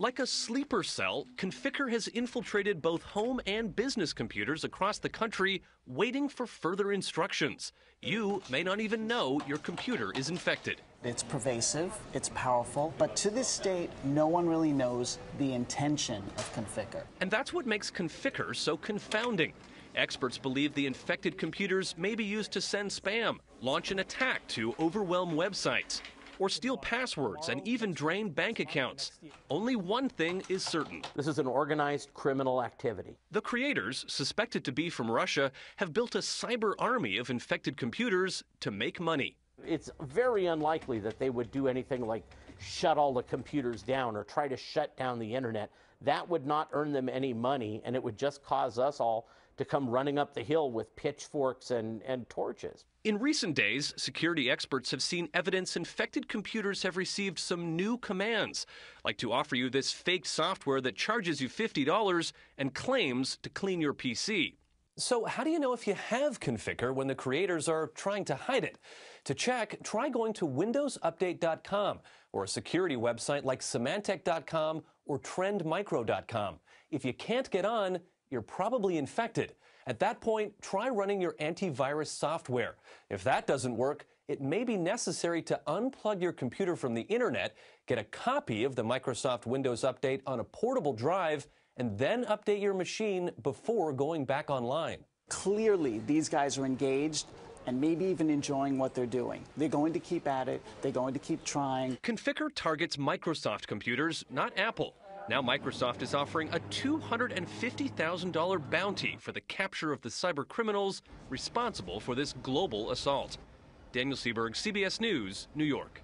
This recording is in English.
Like a sleeper cell, Conficker has infiltrated both home and business computers across the country, waiting for further instructions. You may not even know your computer is infected. It's pervasive, it's powerful, but to this date, no one really knows the intention of Conficker. And that's what makes Conficker so confounding. Experts believe the infected computers may be used to send spam, launch an attack to overwhelm websites, or steal passwords and even drain bank accounts. Only one thing is certain. This is an organized criminal activity. The creators, suspected to be from Russia, have built a cyber army of infected computers to make money. It's very unlikely that they would do anything like shut all the computers down or try to shut down the internet. That would not earn them any money, and it would just cause us all to come running up the hill with pitchforks and, and torches. In recent days, security experts have seen evidence infected computers have received some new commands, like to offer you this fake software that charges you $50 and claims to clean your PC. So, how do you know if you have Conficker when the creators are trying to hide it? To check, try going to windowsupdate.com or a security website like symantec.com or trendmicro.com. If you can't get on, you're probably infected. At that point, try running your antivirus software. If that doesn't work, it may be necessary to unplug your computer from the internet, get a copy of the Microsoft Windows Update on a portable drive, and then update your machine before going back online. Clearly, these guys are engaged and maybe even enjoying what they're doing. They're going to keep at it, they're going to keep trying. Conficker targets Microsoft computers, not Apple. Now, Microsoft is offering a $250,000 bounty for the capture of the cyber criminals responsible for this global assault. Daniel Sieberg, CBS News, New York.